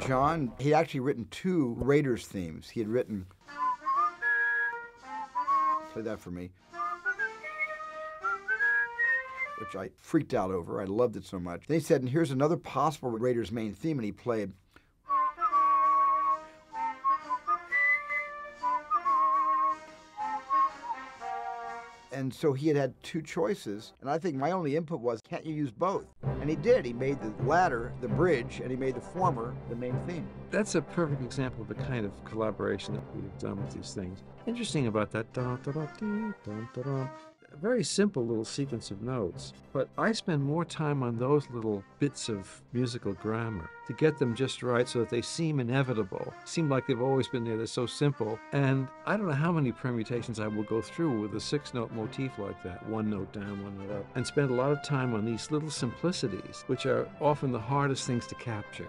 John, he would actually written two Raiders themes. He had written. Play that for me. Which I freaked out over. I loved it so much. Then he said, and here's another possible Raiders main theme, and he played. And so he had had two choices. And I think my only input was, can't you use both? And he did. He made the latter the bridge, and he made the former the main theme. That's a perfect example of the kind of collaboration that we've done with these things. Interesting about that. A very simple little sequence of notes, but I spend more time on those little bits of musical grammar to get them just right so that they seem inevitable, seem like they've always been there. They're so simple. And I don't know how many permutations I will go through with a six note motif like that one note down, one note up and spend a lot of time on these little simplicities, which are often the hardest things to capture.